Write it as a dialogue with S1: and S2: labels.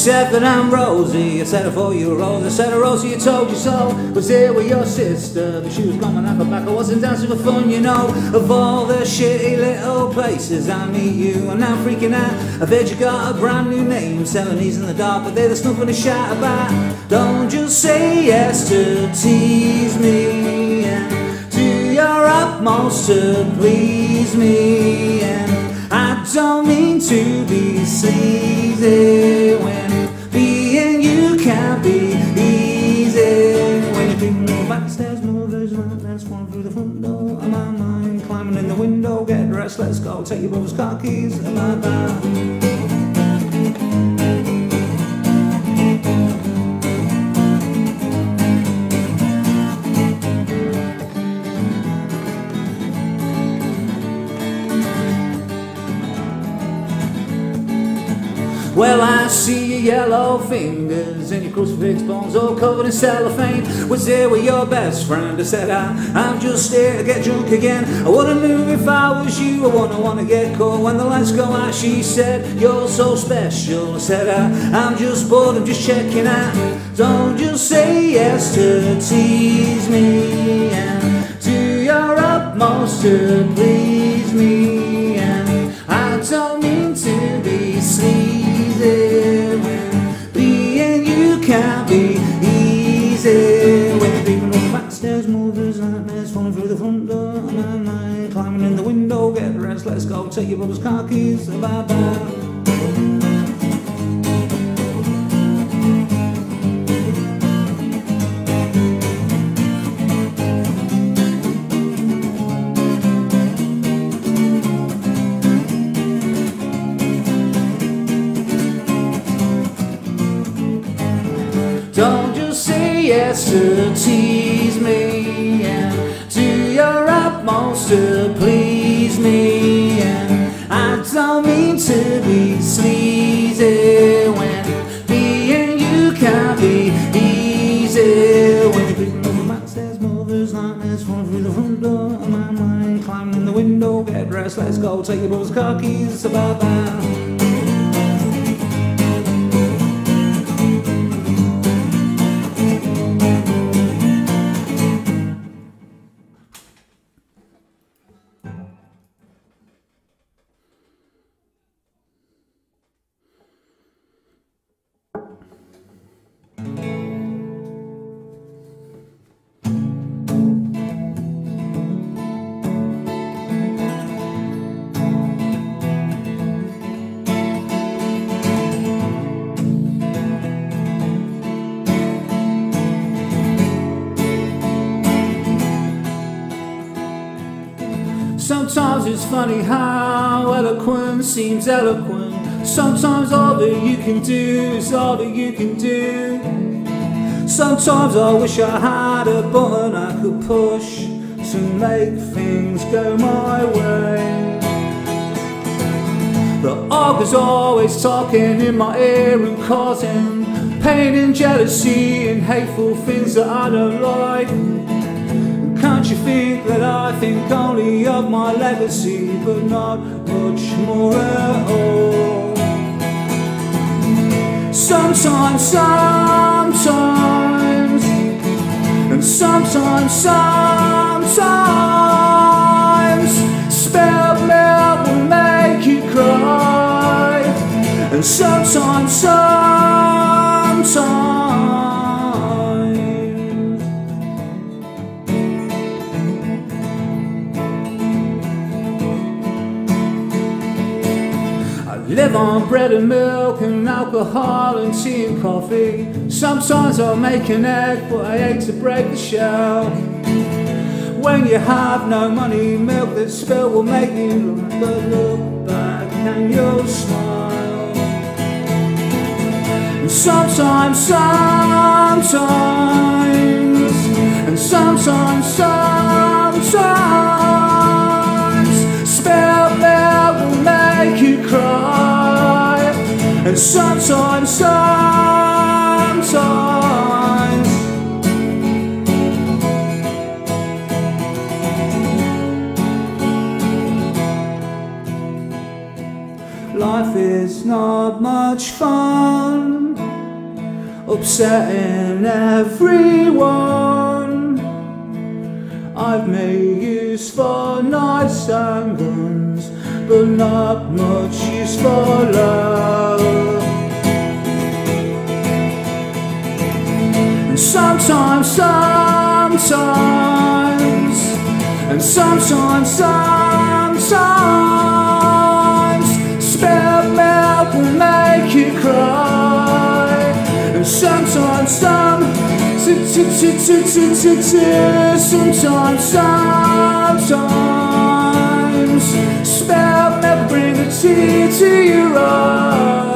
S1: Except that I'm Rosie, I said for you, Rose. I said, Rosie, you told you so. Was here with your sister, but she was when I got back. I wasn't dancing for fun, you know. Of all the shitty little places I meet you, I'm now freaking out. I've heard you got a brand new name, selling these in the dark, but they're the stuff to shout about. Don't just say yes to tease me and do your utmost to please me. And I don't mean to be sleazy Take your brother's car keys. Am I mine? Well, I see your yellow fingers and your crucifix bones all covered in cellophane. Was there with your best friend? I said, I, I'm just here to get drunk again. I wouldn't move if I was you. I wouldn't want to get caught when the lights go out. She said, You're so special. I said, I, I'm just bored, I'm just checking out. Don't just say yes to tease me and do your utmost to please the front door. My mind climbing in the window, get dressed, let's go. Take your brother's car keys, bye bye. Don't just say yes to tease me to please me. And I don't mean to be sleazy when being you can be easy. When you're creeping over my stairs, movers, nightmares falling through the front door. My mind climbing in the window, get dressed, let's go. Take your brother's car keys, bye bye. Sometimes it's funny how eloquence seems eloquent. Sometimes all that you can do is all that you can do. Sometimes I wish I had a button I could push to make things go my way. The ogre's always talking in my ear and causing pain and jealousy and hateful things that I don't like. Can't you think that I think only of my legacy, but not much more at all? Sometimes, sometimes, and sometimes, sometimes, spilled milk will make you cry, and sometimes, sometimes. Live on bread and milk and alcohol and tea and coffee. Sometimes I'll make an egg, but I hate to break the shell. When you have no money, milk that's spilled will make you look, but look back and you'll smile. And sometimes, sometimes, and sometimes, sometimes, sometimes, sometimes. Life is not much fun upsetting everyone. I've made use for nightstand guns, but not much use for love. Sometimes, sometimes, and sometimes, sometimes, spilled milk will make you cry. And sometimes, some, sometimes, sometimes, spell never bring the tear to your eyes.